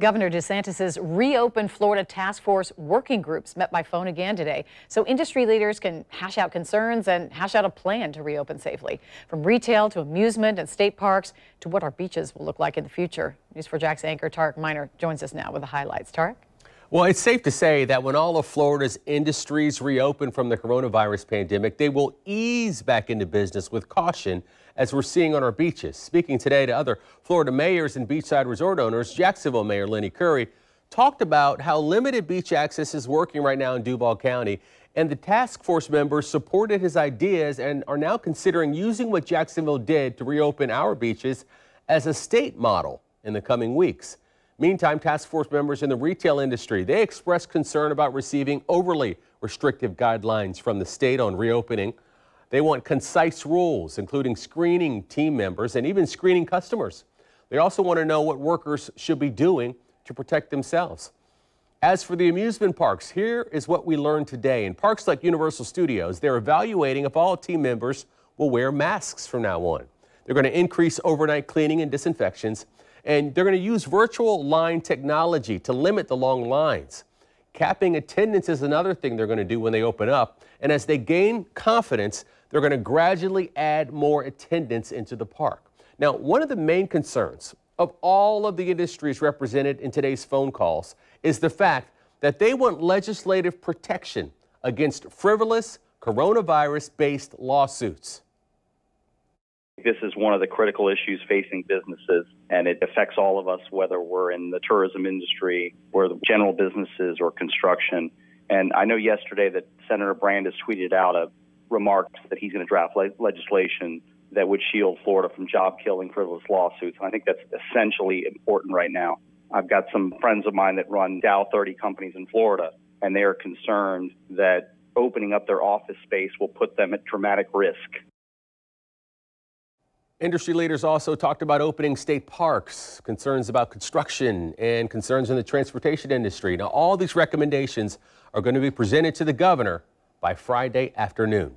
Governor DeSantis' Reopen Florida Task Force working groups met by phone again today so industry leaders can hash out concerns and hash out a plan to reopen safely. From retail to amusement and state parks to what our beaches will look like in the future. News4JAX anchor Tarik Minor joins us now with the highlights. Tarik? Well, it's safe to say that when all of Florida's industries reopen from the coronavirus pandemic, they will ease back into business with caution, as we're seeing on our beaches. Speaking today to other Florida mayors and beachside resort owners, Jacksonville Mayor Lenny Curry talked about how limited beach access is working right now in Duval County, and the task force members supported his ideas and are now considering using what Jacksonville did to reopen our beaches as a state model in the coming weeks. Meantime, task force members in the retail industry, they expressed concern about receiving overly restrictive guidelines from the state on reopening. They want concise rules, including screening team members and even screening customers. They also want to know what workers should be doing to protect themselves. As for the amusement parks, here is what we learned today. In parks like Universal Studios, they're evaluating if all team members will wear masks from now on. They're going to increase overnight cleaning and disinfections and they're going to use virtual line technology to limit the long lines. Capping attendance is another thing they're going to do when they open up. And as they gain confidence, they're going to gradually add more attendance into the park. Now, one of the main concerns of all of the industries represented in today's phone calls is the fact that they want legislative protection against frivolous coronavirus based lawsuits. This is one of the critical issues facing businesses, and it affects all of us, whether we're in the tourism industry, or the general businesses, or construction. And I know yesterday that Senator Brandes tweeted out a remark that he's going to draft le- legislation that would shield Florida from job killing frivolous lawsuits. And I think that's essentially important right now. I've got some friends of mine that run Dow 30 companies in Florida, and they are concerned that opening up their office space will put them at dramatic risk Industry leaders also talked about opening state parks, concerns about construction, and concerns in the transportation industry. Now, all these recommendations are going to be presented to the governor by Friday afternoon.